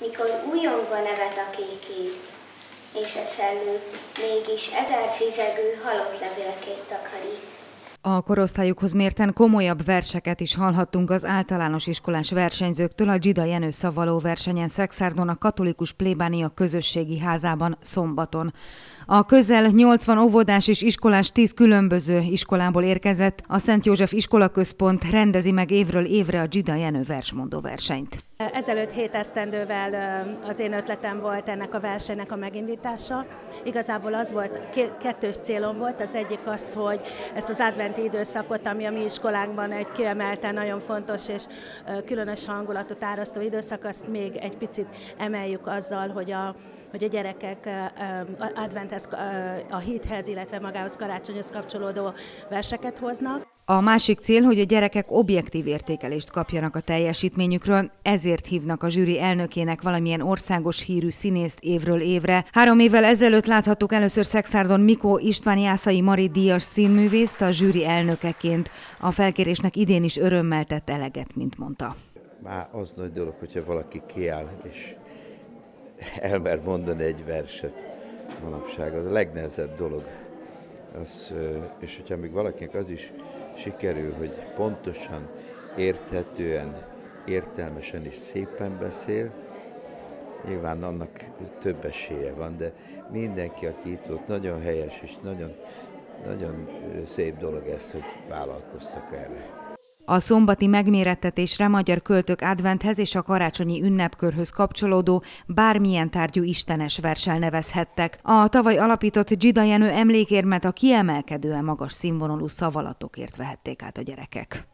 mikor újongva nevet a kéké, és a szellő mégis ezer szizegő halott levélkét takarít. A korosztályukhoz mérten komolyabb verseket is hallhattunk az általános iskolás versenyzőktől a Gida Jenő szavaló versenyen Szexárdon a katolikus plébánia közösségi házában szombaton. A közel 80 óvodás és iskolás 10 különböző iskolából érkezett, a Szent József Iskolaközpont rendezi meg évről évre a Gida Jenő versmondó versenyt. Ezelőtt hét esztendővel az én ötletem volt ennek a versenynek a megindítása. Igazából az volt, kettős célom volt, az egyik az, hogy ezt az adventi időszakot, ami a mi iskolánkban egy kiemelten nagyon fontos és különös hangulatot árasztó időszak, azt még egy picit emeljük azzal, hogy a, hogy a gyerekek adventhez, a hithez, illetve magához karácsonyhoz kapcsolódó verseket hoznak. A másik cél, hogy a gyerekek objektív értékelést kapjanak a teljesítményükről, ezért hívnak a zsűri elnökének valamilyen országos hírű színészt évről évre. Három évvel ezelőtt láthattuk először Szexárdon Mikó István Jászai Mari Díjas színművészt a zsűri elnökeként. A felkérésnek idén is örömmel tett eleget, mint mondta. Már az nagy dolog, hogyha valaki kiáll és elmer mondani egy verset manapság, az a legnehezebb dolog. Az, és hogyha még valakinek az is sikerül, hogy pontosan, érthetően, értelmesen és szépen beszél, nyilván annak több esélye van, de mindenki, aki itt volt, nagyon helyes és nagyon, nagyon szép dolog ez, hogy vállalkoztak erre. A szombati megmérettetésre magyar költők adventhez és a karácsonyi ünnepkörhöz kapcsolódó bármilyen tárgyú istenes versel nevezhettek. A tavaly alapított Gida Jenő emlékérmet a kiemelkedően magas színvonalú szavalatokért vehették át a gyerekek.